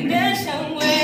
你的香味。